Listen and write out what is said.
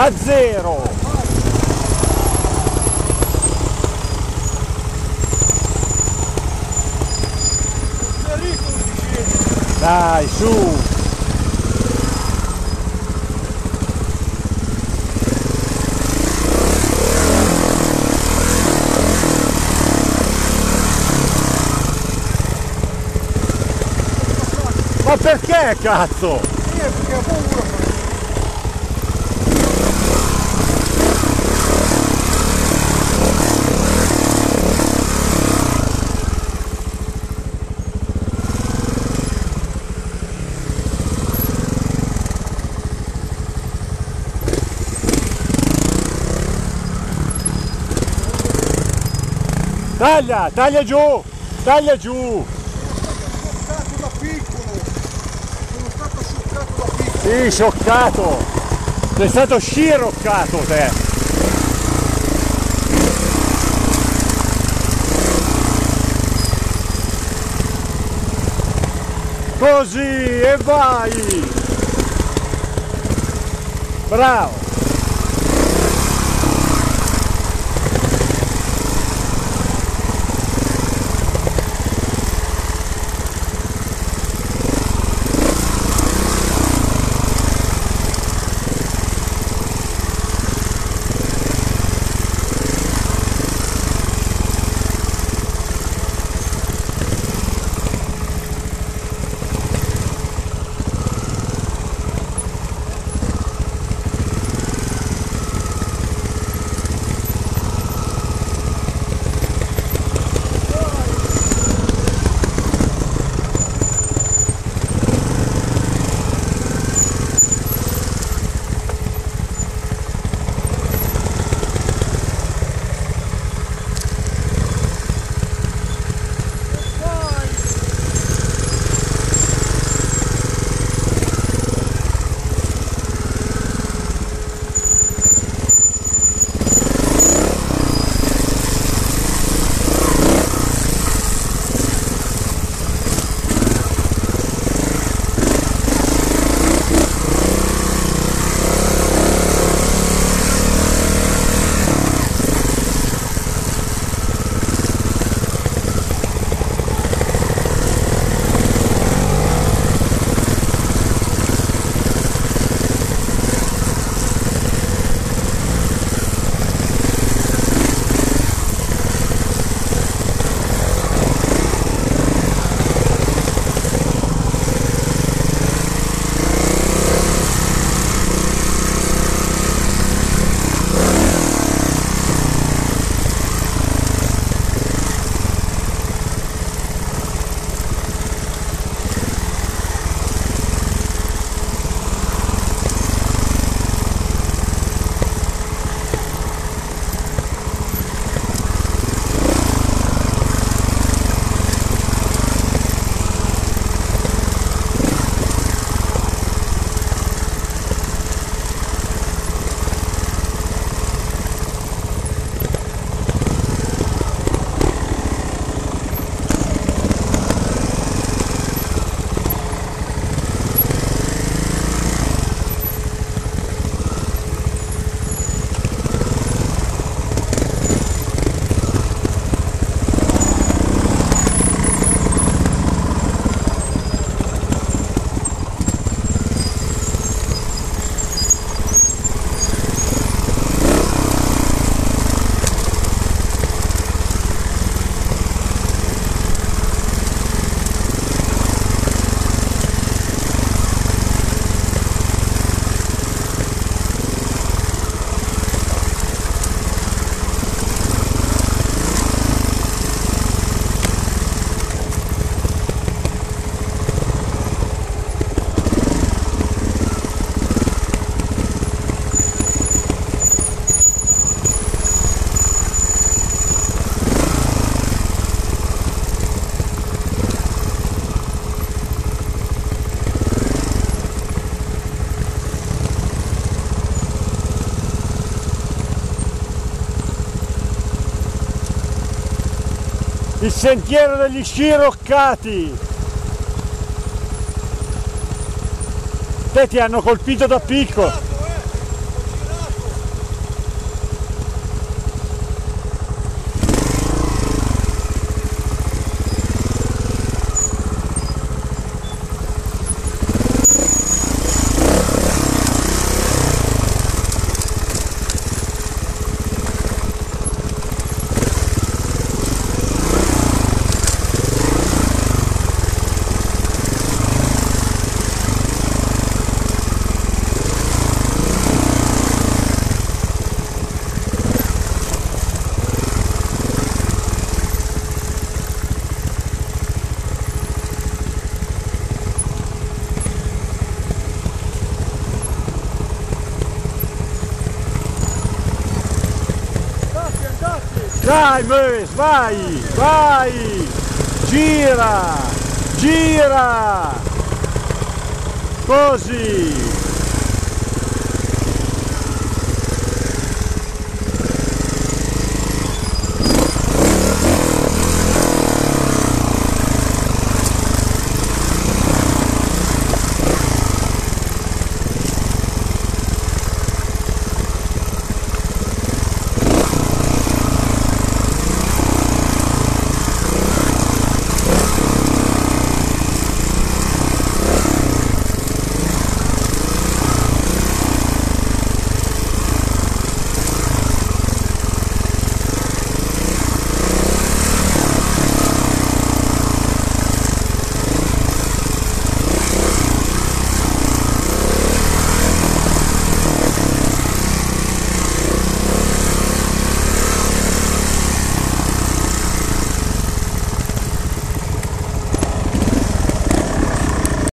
a zero dai su Ma perché cazzo? Sì, perché ho paura. Taglia, taglia giù, taglia giù. Sono stato da piccolo. Sono stato scioccato da piccolo. Sì, scioccato. Sei stato sciroccato te. Così e vai. Bravo. Il sentiero degli sciroccati! Te ti hanno colpito da piccolo! Dai Möves, vai, vai! Gira! Gira! Così!